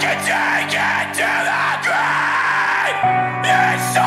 can take it to the grave. It's